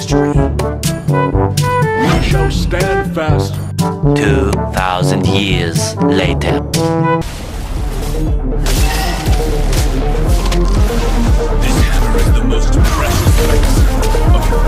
stream. We shall stand fast. Two thousand years later. This hammer is the most precious of your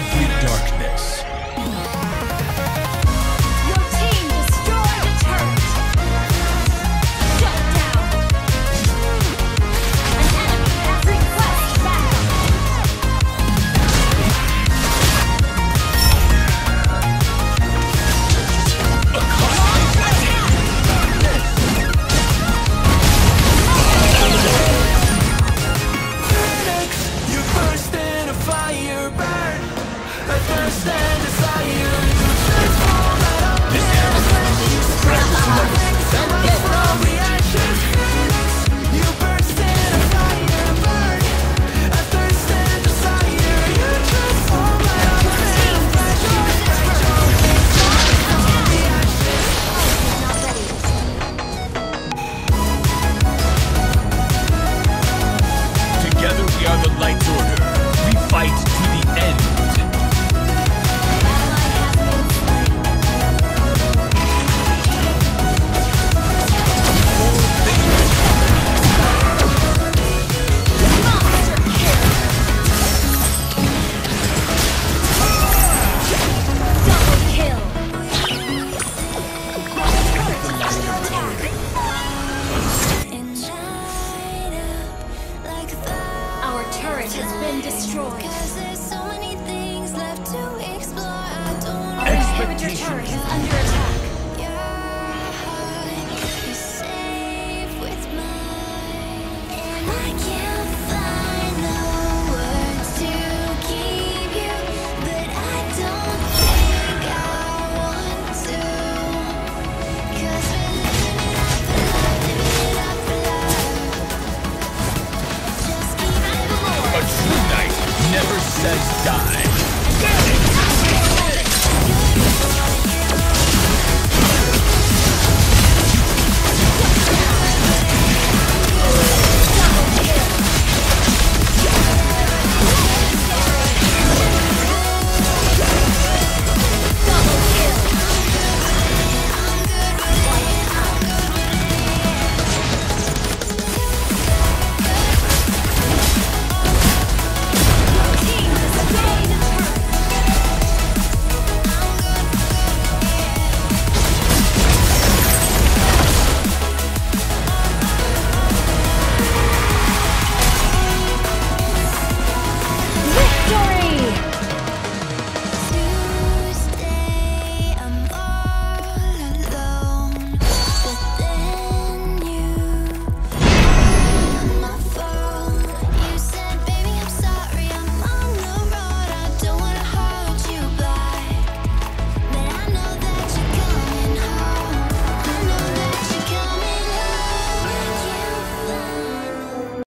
every darkness. Die.